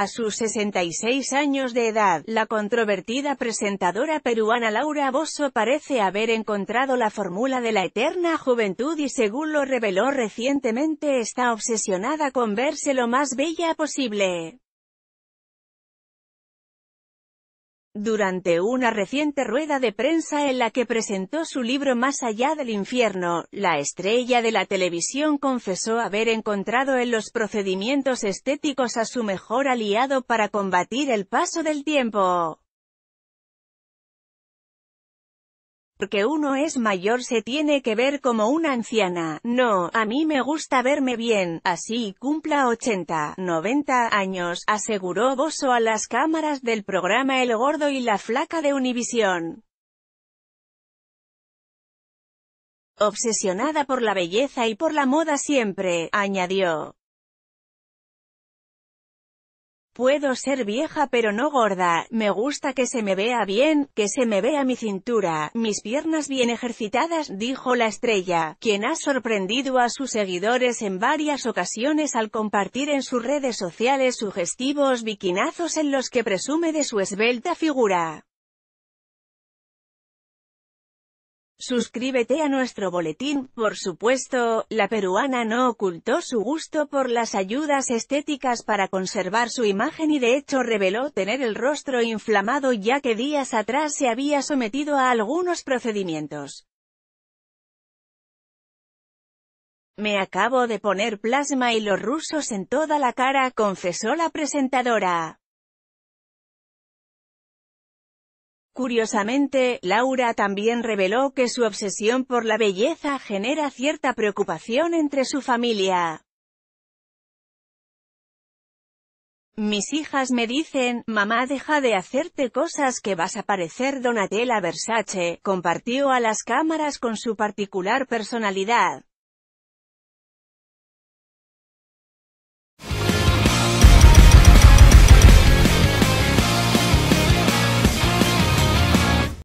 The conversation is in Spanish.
A sus 66 años de edad, la controvertida presentadora peruana Laura Bozo parece haber encontrado la fórmula de la eterna juventud y según lo reveló recientemente está obsesionada con verse lo más bella posible. Durante una reciente rueda de prensa en la que presentó su libro Más allá del infierno, la estrella de la televisión confesó haber encontrado en los procedimientos estéticos a su mejor aliado para combatir el paso del tiempo. Porque uno es mayor se tiene que ver como una anciana. No, a mí me gusta verme bien, así cumpla 80, 90 años, aseguró Bosso a las cámaras del programa El Gordo y la Flaca de Univisión. Obsesionada por la belleza y por la moda siempre, añadió. Puedo ser vieja pero no gorda, me gusta que se me vea bien, que se me vea mi cintura, mis piernas bien ejercitadas, dijo la estrella, quien ha sorprendido a sus seguidores en varias ocasiones al compartir en sus redes sociales sugestivos biquinazos en los que presume de su esbelta figura. Suscríbete a nuestro boletín, por supuesto, la peruana no ocultó su gusto por las ayudas estéticas para conservar su imagen y de hecho reveló tener el rostro inflamado ya que días atrás se había sometido a algunos procedimientos. Me acabo de poner plasma y los rusos en toda la cara, confesó la presentadora. Curiosamente, Laura también reveló que su obsesión por la belleza genera cierta preocupación entre su familia. Mis hijas me dicen, mamá deja de hacerte cosas que vas a parecer Donatella Versace, compartió a las cámaras con su particular personalidad.